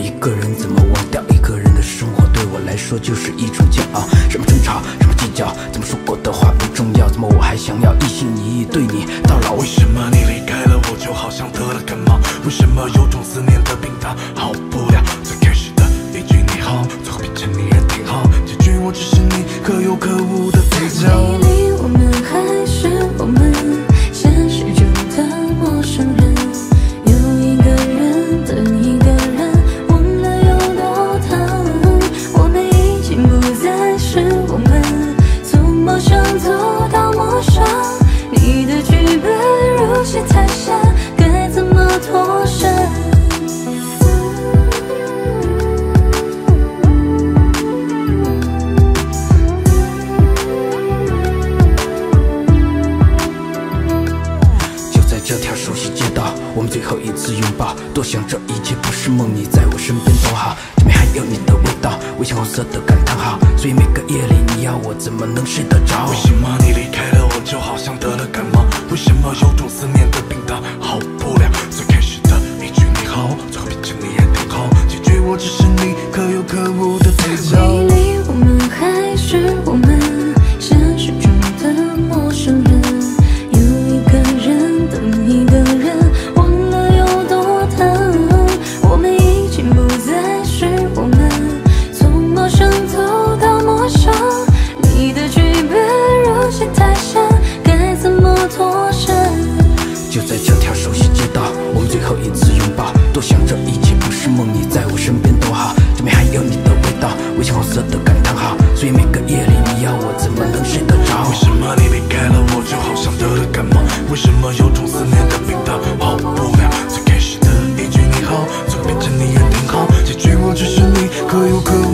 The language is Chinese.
一个人怎么忘掉一个人的生活，对我来说就是一种煎熬。什么争吵，什么计较，怎么说过的话不重要，怎么我还想要一心一意对你到老？为什么你离开了我就好像得了感冒？为什么有种思念的病它好不了？最开始的一句你好，最后变成你人挺好，结局我只是你可有可无的。这条熟悉街道，我们最后一次拥抱。多想这一切不是梦，你在我身边多好。这边还有你的味道，微笑红色的感叹号。所以每个夜里你要我怎么能睡得着？为什么你离开了我，就好像得了感冒？为什么有种思念的病它好不了？最开始的一句你好，最后变成你人挺好，结局我只是我想这一切不是梦，你在我身边多好。这边还有你的味道，微笑红色的感叹号。所以每个夜里你要我怎么能睡得着？为什么你离开了我，就好像得了感冒？为什么有种思念的病它好不了？最开始的一句你好，最后变成你人挺好，结局我只是你可有可无